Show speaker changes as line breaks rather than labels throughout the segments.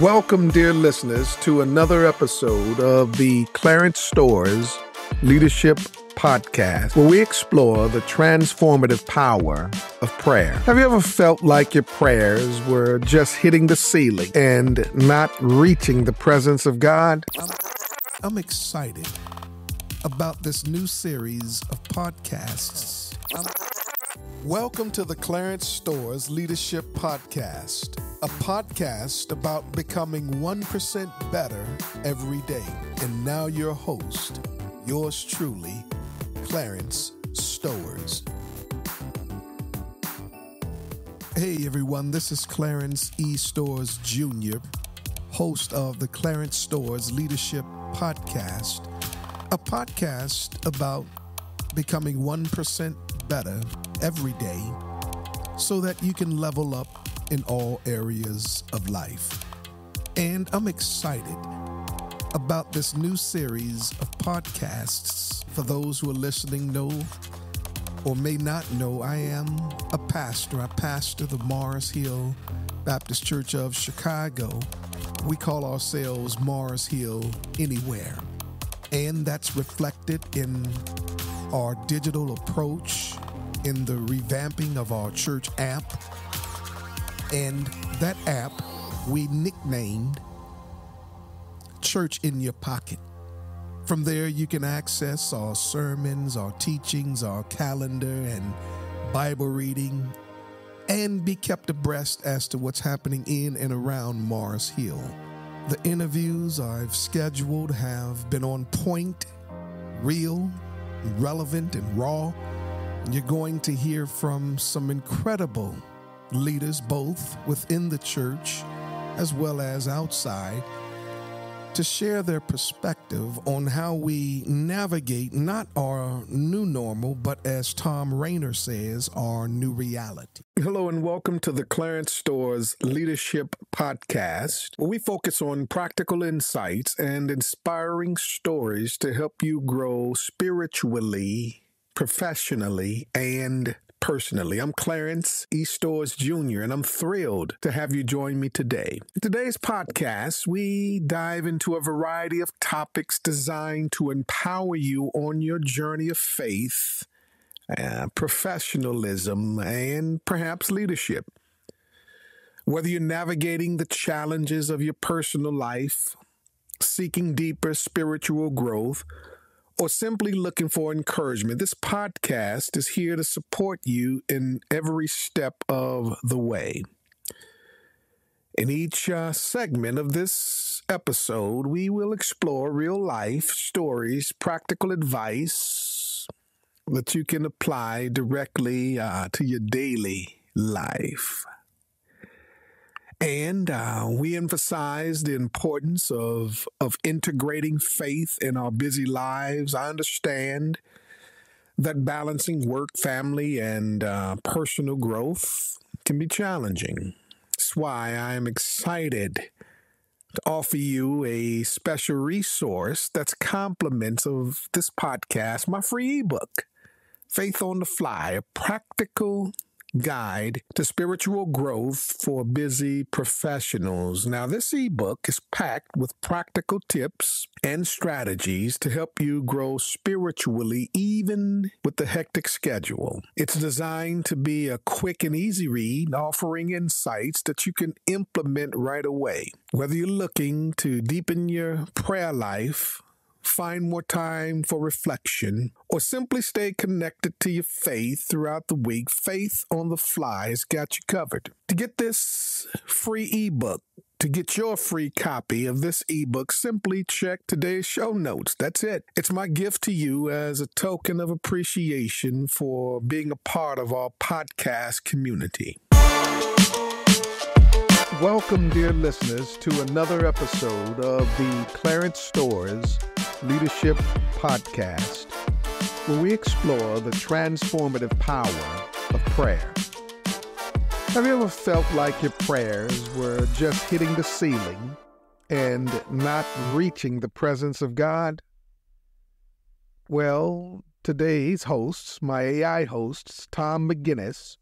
Welcome, dear listeners, to another episode of the Clarence Stowers Leadership Podcast, where we explore the transformative power of prayer. Have you ever felt like your prayers were just hitting the ceiling and not reaching the presence of God? I'm excited about this new series of podcasts. Welcome to the Clarence Stowers Leadership Podcast, a podcast about becoming 1% better every day. And now, your host, yours truly, Clarence Stowers. Hey everyone, this is Clarence E. Stowers Jr., host of the Clarence Stowers Leadership Podcast, a podcast about becoming 1% better every day so that you can level up in all areas of life. And I'm excited about this new series of podcasts. For those who are listening, know or may not know, I am a pastor. I pastor the Mars Hill Baptist Church of Chicago. We call ourselves Mars Hill Anywhere. And that's reflected in our digital approach, in the revamping of our church app. And that app we nicknamed Church in Your Pocket. From there, you can access our sermons, our teachings, our calendar, and Bible reading, and be kept abreast as to what's happening in and around Mars Hill. The interviews I've scheduled have been on point, real, relevant, and raw. You're going to hear from some incredible leaders, both within the church as well as outside, to share their perspective on how we navigate not our new normal, but as Thom Rainer says, our new reality. Hello, and welcome to the Clarence Stowers Leadership Podcast, where we focus on practical insights and inspiring stories to help you grow spiritually, professionally, and personally. I'm Clarence E. Stowers Jr., and I'm thrilled to have you join me today. In today's podcast, we dive into a variety of topics designed to empower you on your journey of faith, uh, professionalism, and perhaps leadership. Whether you're navigating the challenges of your personal life, seeking deeper spiritual growth, or simply looking for encouragement, this podcast is here to support you in every step of the way. In each uh, segment of this episode, we will explore real life stories, practical advice that you can apply directly uh, to your daily life. And uh, we emphasize the importance of, of integrating faith in our busy lives. I understand that balancing work, family, and uh, personal growth can be challenging. That's why I am excited to offer you a special resource that's complements of this podcast, my free ebook, Faith on the Fly, a practical guide to spiritual growth for busy professionals. Now, this ebook is packed with practical tips and strategies to help you grow spiritually, even with the hectic schedule. It's designed to be a quick and easy read, offering insights that you can implement right away. Whether you're looking to deepen your prayer life, find more time for reflection, or simply stay connected to your faith throughout the week, Faith on the Fly has got you covered. To get this free ebook, to get your free copy of this ebook, simply check today's show notes. That's it. It's my gift to you as a token of appreciation for being a part of our podcast community. Welcome, dear listeners, to another episode of the Clarence Stowers Leadership Podcast, where we explore the transformative power of prayer. Have you ever felt like your prayers were just hitting the ceiling and not reaching the presence of God? Well, today's hosts, my AI hosts, Tom McGinnis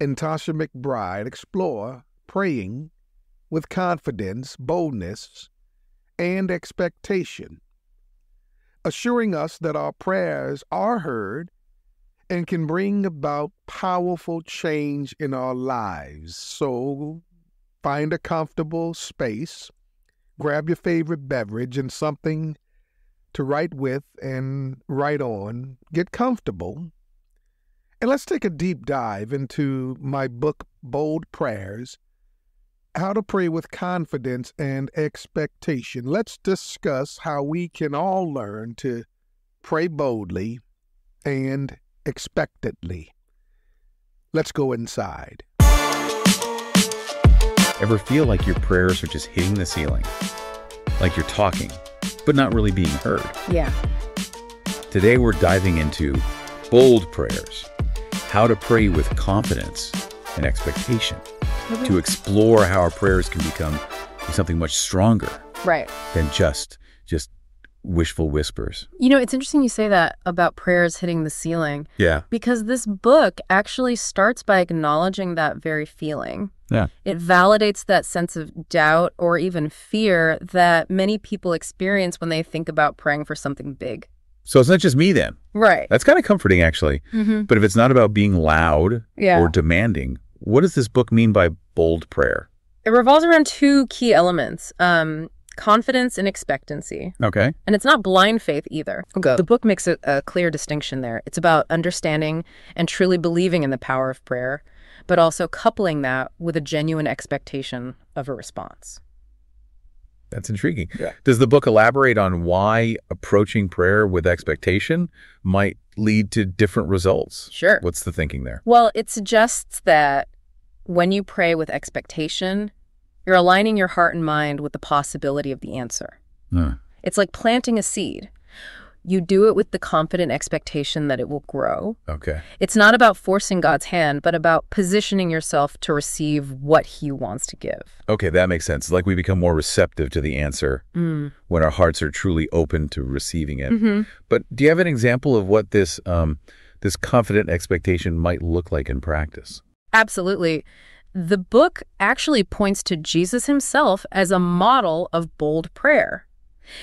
and Tasha McBride, explore praying with confidence, boldness, and expectation, assuring us that our prayers are heard and can bring about powerful change in our lives. So find a comfortable space, grab your favorite beverage and something to write with and write on, get comfortable, and let's take a deep dive into my book, Bold Prayers How to Pray with Confidence and Expectation. Let's discuss how we can all learn to pray boldly and expectantly. Let's go inside.
Ever feel like your prayers are just hitting the ceiling? Like you're talking, but not really being heard?
Yeah.
Today we're diving into bold prayers, how to pray with confidence and expectation. To explore how our prayers can become something much stronger
Right.
than just just wishful whispers.
You know, it's interesting you say that about prayers hitting the ceiling
Yeah.
because this book actually starts by acknowledging that very feeling.
Yeah.
It validates that sense of doubt or even fear that many people experience when they think about praying for something big.
So it's not just me then.
Right.
That's kind of comforting actually.
Mm-hmm.
But if it's not about being loud
Yeah.
or demanding, what does this book mean by bold prayer?
It revolves around two key elements um, confidence and expectancy.
Okay.
And it's not blind faith either. Okay. The book makes a, a clear distinction there. It's about understanding and truly believing in the power of prayer, but also coupling that with a genuine expectation of a response.
That's intriguing.
Yeah.
Does the book elaborate on why approaching prayer with expectation might lead to different results?
Sure.
What's the thinking there?
Well, it suggests that when you pray with expectation, you're aligning your heart and mind with the possibility of the answer. It's like planting a seed. You do it with the confident expectation that it will grow.
Okay.
It's not about forcing God's hand, but about positioning yourself to receive what He wants to give.
Okay, that makes sense. Like we become more receptive to the answer
Mm.
when our hearts are truly open to receiving it.
hmm
But do you have an example of what this um, this confident expectation might look like in practice?
Absolutely. The book actually points to Jesus himself as a model of bold prayer.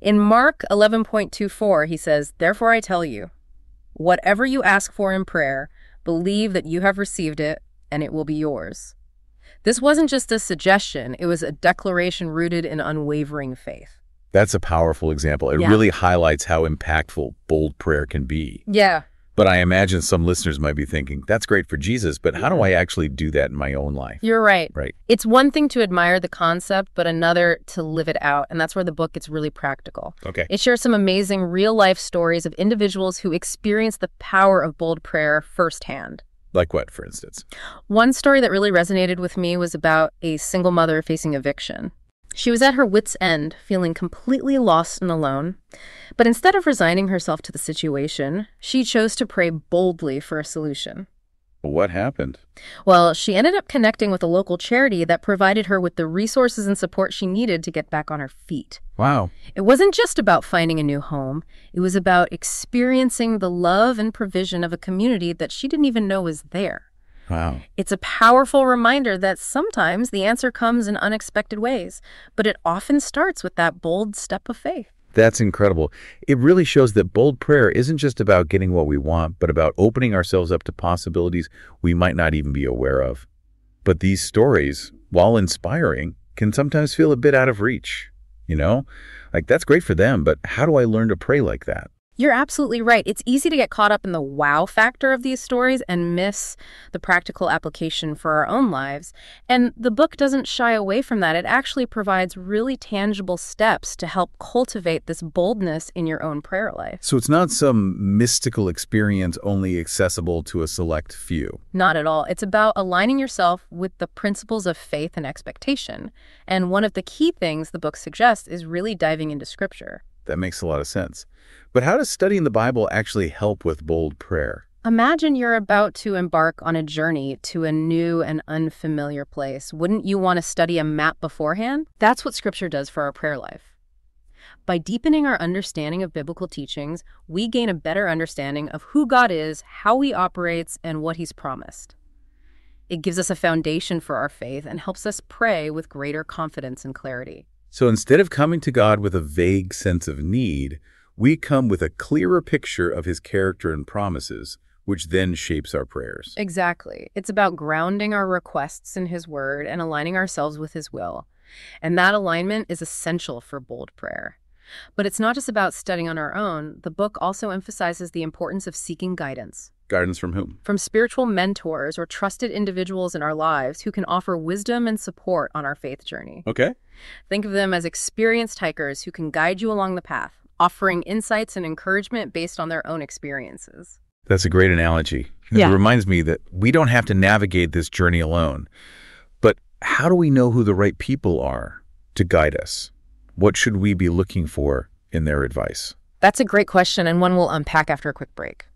In Mark 11.24, he says, Therefore I tell you, whatever you ask for in prayer, believe that you have received it and it will be yours. This wasn't just a suggestion, it was a declaration rooted in unwavering faith.
That's a powerful example. It
Yeah.
really highlights how impactful bold prayer can be.
Yeah.
But I imagine some listeners might be thinking, that's great for Jesus, but how do I actually do that in my own life?
You're right.
Right.
It's one thing to admire the concept, but another to live it out. And that's where the book gets really practical.
Okay.
It shares some amazing real life stories of individuals who experienced the power of bold prayer firsthand.
Like what, for instance?
One story that really resonated with me was about a single mother facing eviction. She was at her wits' end, feeling completely lost and alone. But instead of resigning herself to the situation, she chose to pray boldly for a solution.
What happened?
Well, she ended up connecting with a local charity that provided her with the resources and support she needed to get back on her feet.
Wow.
It wasn't just about finding a new home, it was about experiencing the love and provision of a community that she didn't even know was there.
Wow.
It's a powerful reminder that sometimes the answer comes in unexpected ways, but it often starts with that bold step of faith.
That's incredible. It really shows that bold prayer isn't just about getting what we want, but about opening ourselves up to possibilities we might not even be aware of. But these stories, while inspiring, can sometimes feel a bit out of reach. You know? Like, that's great for them, but how do I learn to pray like that?
You're absolutely right. It's easy to get caught up in the wow factor of these stories and miss the practical application for our own lives. And the book doesn't shy away from that. It actually provides really tangible steps to help cultivate this boldness in your own prayer life.
So it's not some mystical experience only accessible to a select few.
Not at all. It's about aligning yourself with the principles of faith and expectation. And one of the key things the book suggests is really diving into scripture.
That makes a lot of sense. But how does studying the Bible actually help with bold prayer?
Imagine you're about to embark on a journey to a new and unfamiliar place. Wouldn't you want to study a map beforehand? That's what Scripture does for our prayer life. By deepening our understanding of biblical teachings, we gain a better understanding of who God is, how He operates, and what He's promised. It gives us a foundation for our faith and helps us pray with greater confidence and clarity.
So instead of coming to God with a vague sense of need, we come with a clearer picture of his character and promises, which then shapes our prayers.
Exactly. It's about grounding our requests in his word and aligning ourselves with his will. And that alignment is essential for bold prayer. But it's not just about studying on our own. The book also emphasizes the importance of seeking guidance
Guidance from whom?
from spiritual mentors or trusted individuals in our lives who can offer wisdom and support on our faith journey.
Okay.
Think of them as experienced hikers who can guide you along the path, offering insights and encouragement based on their own experiences.
That's a great analogy.
Yeah.
It reminds me that we don't have to navigate this journey alone. But how do we know who the right people are to guide us? What should we be looking for in their advice?
That's a great question and one we'll unpack after a quick break.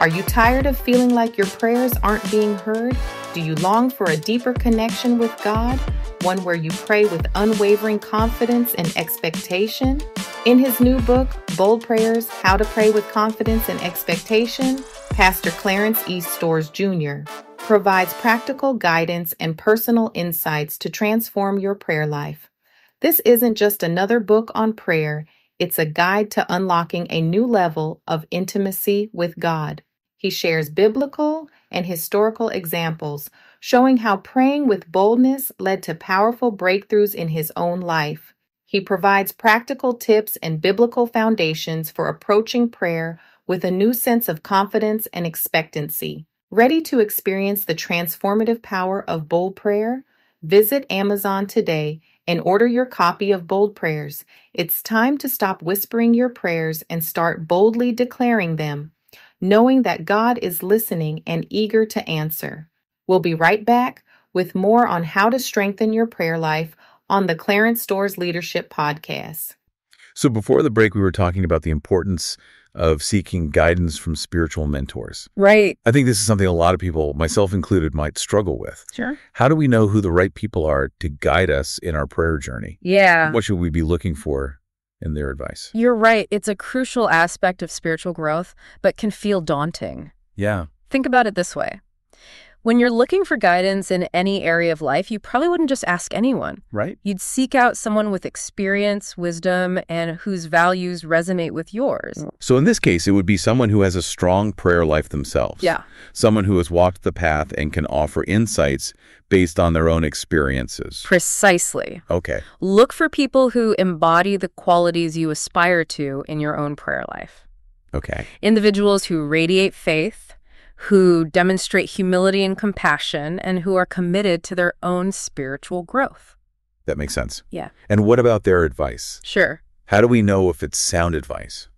Are you tired of feeling like your prayers aren't being heard? Do you long for a deeper connection with God? One where you pray with unwavering confidence and expectation? In his new book, Bold Prayers How to Pray with Confidence and Expectation, Pastor Clarence E. Stowers Jr. provides practical guidance and personal insights to transform your prayer life. This isn't just another book on prayer, it's a guide to unlocking a new level of intimacy with God. He shares biblical and historical examples showing how praying with boldness led to powerful breakthroughs in his own life. He provides practical tips and biblical foundations for approaching prayer with a new sense of confidence and expectancy. Ready to experience the transformative power of bold prayer? Visit Amazon today and order your copy of Bold Prayers. It's time to stop whispering your prayers and start boldly declaring them, knowing that God is listening and eager to answer. We'll be right back with more on how to strengthen your prayer life on the Clarence Stowers Leadership Podcast.
So before the break, we were talking about the importance of seeking guidance from spiritual mentors.
Right.
I think this is something a lot of people, myself included, might struggle with.
Sure.
How do we know who the right people are to guide us in our prayer journey?
Yeah.
What should we be looking for in their advice?
You're right. It's a crucial aspect of spiritual growth, but can feel daunting.
Yeah.
Think about it this way. When you're looking for guidance in any area of life, you probably wouldn't just ask anyone.
Right?
You'd seek out someone with experience, wisdom, and whose values resonate with yours.
So in this case, it would be someone who has a strong prayer life themselves.
Yeah.
Someone who has walked the path and can offer insights based on their own experiences.
Precisely.
Okay.
Look for people who embody the qualities you aspire to in your own prayer life.
Okay.
Individuals who radiate faith, who demonstrate humility and compassion, and who are committed to their own spiritual growth.
That makes sense.
Yeah.
And what about their advice?
Sure.
How do we know if it's sound advice?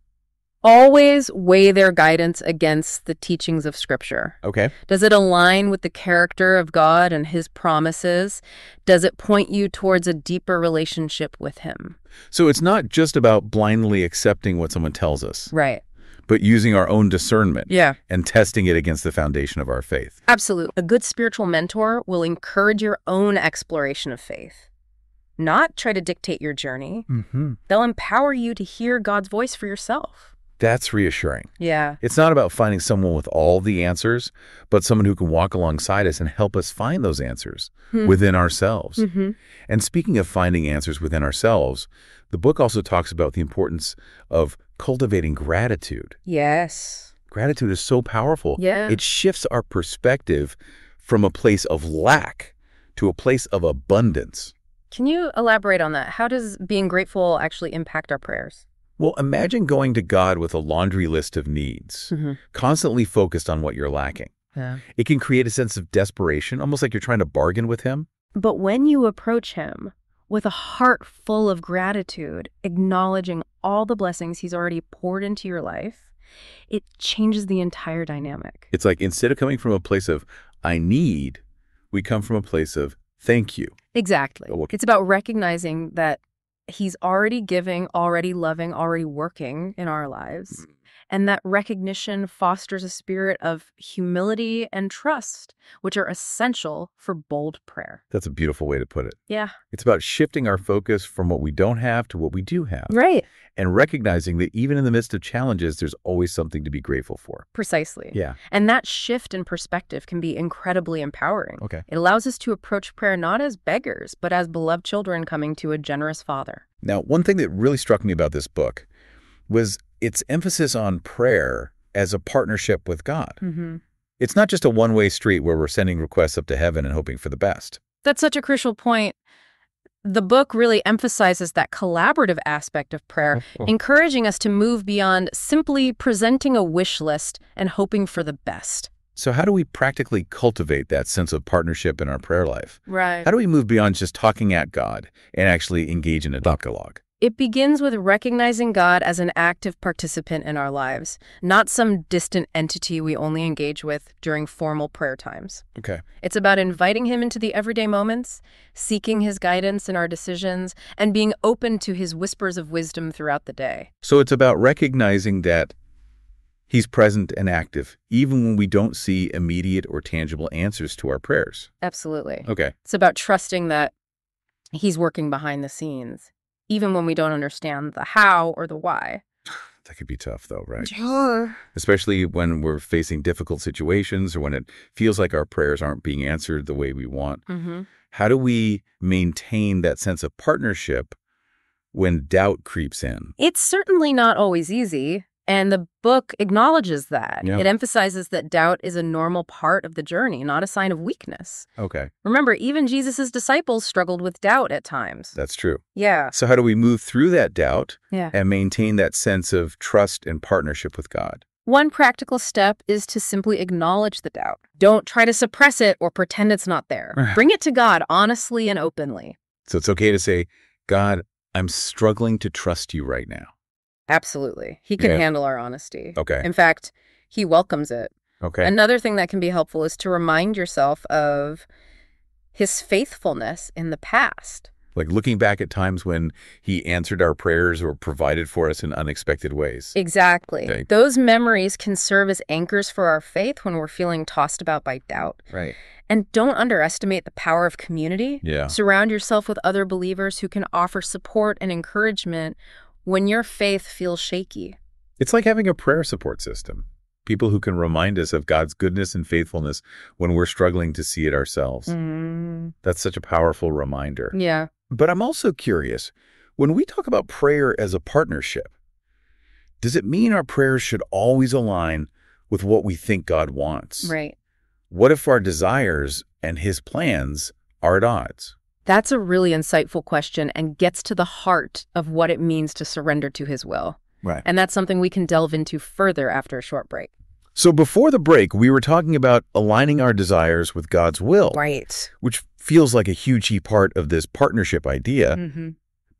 Always weigh their guidance against the teachings of Scripture.
Okay.
Does it align with the character of God and His promises? Does it point you towards a deeper relationship with Him?
So it's not just about blindly accepting what someone tells us,
Right.
But using our own discernment
Yeah.
and testing it against the foundation of our faith.
Absolutely. A good spiritual mentor will encourage your own exploration of faith, not try to dictate your journey.
Mm-hmm.
They'll empower you to hear God's voice for yourself.
That's reassuring.
Yeah.
It's not about finding someone with all the answers, but someone who can walk alongside us and help us find those answers
Hmm.
within ourselves.
Mm-hmm.
And speaking of finding answers within ourselves, the book also talks about the importance of cultivating gratitude.
Yes.
Gratitude is so powerful.
Yeah.
It shifts our perspective from a place of lack to a place of abundance.
Can you elaborate on that? How does being grateful actually impact our prayers?
Well, imagine going to God with a laundry list of needs,
Mhm.
constantly focused on what you're lacking.
Yeah.
It can create a sense of desperation, almost like you're trying to bargain with him.
But when you approach him with a heart full of gratitude, acknowledging all the blessings he's already poured into your life, it changes the entire dynamic.
It's like instead of coming from a place of, I need, we come from a place of, thank you.
Exactly.
Oh, okay.
It's about recognizing that he's already giving, already loving, already working in our lives. Mm. And that recognition fosters a spirit of humility and trust, which are essential for bold prayer.
That's a beautiful way to put it.
Yeah.
It's about shifting our focus from what we don't have to what we do have.
Right.
And recognizing that even in the midst of challenges, there's always something to be grateful for.
Precisely.
Yeah.
And that shift in perspective can be incredibly empowering.
Okay.
It allows us to approach prayer not as beggars, but as beloved children coming to a generous Father.
Now, one thing that really struck me about this book was its emphasis on prayer as a partnership with God.
Mm-hmm.
It's not just a one-way street where we're sending requests up to heaven and hoping for the best.
That's such a crucial point. The book really emphasizes that collaborative aspect of prayer, oh. encouraging us to move beyond simply presenting a wish list and hoping for the best.
So how do we practically cultivate that sense of partnership in our prayer life?
Right.
How do we move beyond just talking at God and actually engage in a dialogue?
It begins with recognizing God as an active participant in our lives, not some distant entity we only engage with during formal prayer times.
Okay.
It's about inviting him into the everyday moments, seeking his guidance in our decisions, and being open to his whispers of wisdom throughout the day.
So it's about recognizing that he's present and active, even when we don't see immediate or tangible answers to our prayers.
Absolutely.
Okay.
It's about trusting that he's working behind the scenes, even when we don't understand the how or the why.
That could be tough, though, right?
Sure.
Especially when we're facing difficult situations or when it feels like our prayers aren't being answered the way we want.
Mm-hmm.
How do we maintain that sense of partnership when doubt creeps in?
It's certainly not always easy, and the book acknowledges that.
Yeah.
It emphasizes that doubt is a normal part of the journey, not a sign of weakness.
Okay,
Remember, even Jesus' disciples struggled with doubt at times.
that's true.
Yeah.
So, how do we move through that doubt
Yeah.
and maintain that sense of trust and partnership with God?
One practical step is to simply acknowledge the doubt. Don't try to suppress it or pretend it's not there. Bring it to God honestly and openly.
So, it's okay to say, God, I'm struggling to trust you right now.
Absolutely. He can
Yeah.
handle our honesty.
Okay.
In fact, he welcomes it.
Okay.
Another thing that can be helpful is to remind yourself of his faithfulness in the past.
like looking back at times when he answered our prayers or provided for us in unexpected ways.
Exactly.
Okay.
Those memories can serve as anchors for our faith when we're feeling tossed about by doubt.
Right.
And don't underestimate the power of community.
Yeah.
Surround yourself with other believers who can offer support and encouragement when your faith feels shaky.
It's like having a prayer support system. People who can remind us of God's goodness and faithfulness when we're struggling to see it ourselves.
Mm.
That's such a powerful reminder.
Yeah.
But I'm also curious when we talk about prayer as a partnership, does it mean our prayers should always align with what we think God wants?
Right.
What if our desires and his plans are at odds?
That's a really insightful question and gets to the heart of what it means to surrender to his will.
Right.
And that's something we can delve into further after a short break.
So before the break, we were talking about aligning our desires with God's will,
Right.
which feels like a huge key part of this partnership idea.
Mm-hmm.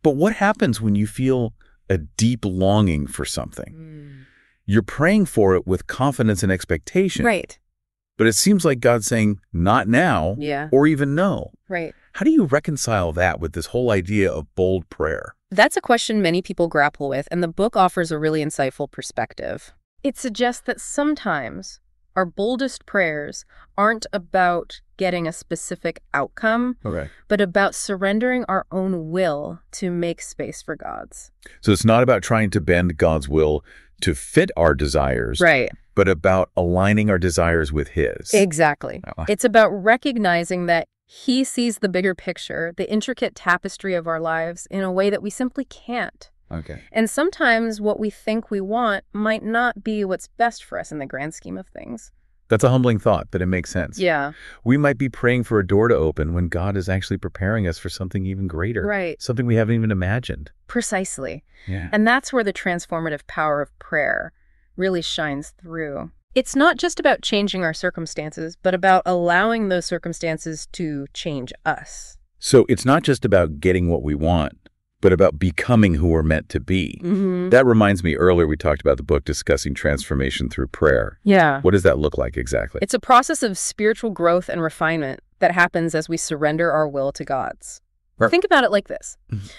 But what happens when you feel a deep longing for something? You're praying for it with confidence and expectation.
Right.
But it seems like God's saying, not now,
Yeah.
or even no.
Right.
How do you reconcile that with this whole idea of bold prayer?
That's a question many people grapple with, and the book offers a really insightful perspective. It suggests that sometimes our boldest prayers aren't about getting a specific outcome,
Okay.
but about surrendering our own will to make space for God's.
So it's not about trying to bend God's will to fit our desires,
Right.
but about aligning our desires with His.
Exactly.
Oh.
It's about recognizing that He sees the bigger picture, the intricate tapestry of our lives, in a way that we simply can't.
Okay.
And sometimes what we think we want might not be what's best for us in the grand scheme of things.
That's a humbling thought, but it makes sense.
Yeah.
We might be praying for a door to open when God is actually preparing us for something even greater.
Right.
Something we haven't even imagined.
Precisely.
Yeah.
And that's where the transformative power of prayer really shines through. It's not just about changing our circumstances, but about allowing those circumstances to change us.
So it's not just about getting what we want, but about becoming who we're meant to be.
Mm-hmm.
That reminds me earlier we talked about the book discussing transformation through prayer.
Yeah.
What does that look like exactly?
It's a process of spiritual growth and refinement that happens as we surrender our will to God's.
Right.
Think about it like this.
Mhm.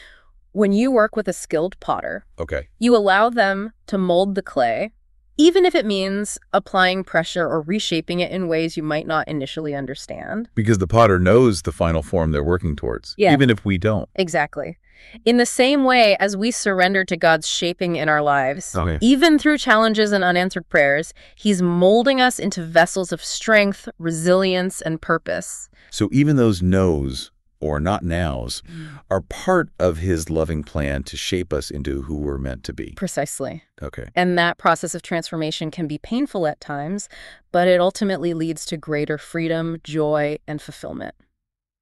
When you work with a skilled potter,
okay.
you allow them to mold the clay, even if it means applying pressure or reshaping it in ways you might not initially understand.
Because the potter knows the final form they're working towards,
Yeah.
even if we don't.
Exactly. In the same way as we surrender to God's shaping in our lives,
Okay.
even through challenges and unanswered prayers, He's molding us into vessels of strength, resilience, and purpose.
So even those no's or not nows mm. are part of his loving plan to shape us into who we're meant to be.
Precisely.
Okay.
And that process of transformation can be painful at times, but it ultimately leads to greater freedom, joy, and fulfillment.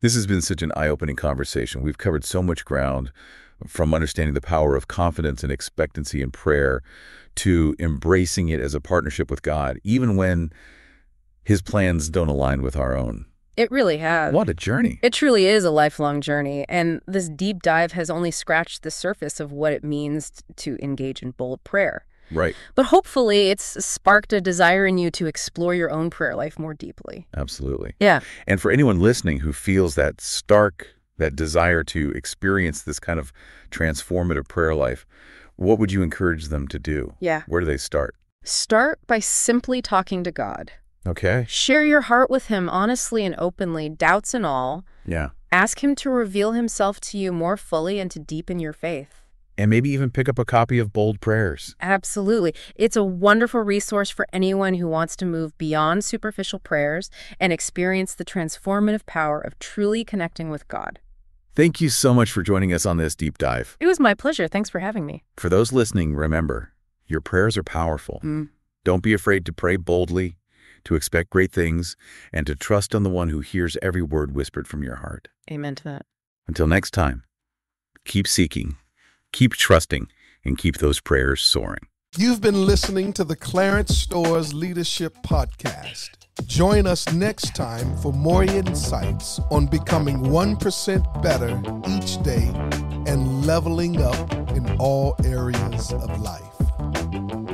This has been such an eye-opening conversation. We've covered so much ground from understanding the power of confidence and expectancy in prayer to embracing it as a partnership with God, even when his plans don't align with our own.
It really has.
What a journey.
It truly is a lifelong journey, and this deep dive has only scratched the surface of what it means to engage in bold prayer.
Right.
But hopefully, it's sparked a desire in you to explore your own prayer life more deeply.
Absolutely.
Yeah.
And for anyone listening who feels that stark, that desire to experience this kind of transformative prayer life, what would you encourage them to do?
Yeah.
Where do they start?
Start by simply talking to God.
Okay.
Share your heart with Him honestly and openly, doubts and all.
Yeah.
Ask Him to reveal Himself to you more fully and to deepen your faith.
And maybe even pick up a copy of Bold Prayers.
Absolutely. It's a wonderful resource for anyone who wants to move beyond superficial prayers and experience the transformative power of truly connecting with God.
Thank you so much for joining us on this deep dive.
It was my pleasure. Thanks for having me.
For those listening, remember, your prayers are powerful.
Mm.
Don't be afraid to pray boldly, to expect great things, and to trust on the one who hears every word whispered from your heart.
Amen to that.
Until next time, keep seeking, keep trusting, and keep those prayers soaring.
You've been listening to the Clarence Stowers Leadership Podcast. Join us next time for more insights on becoming 1% better each day and leveling up in all areas of life.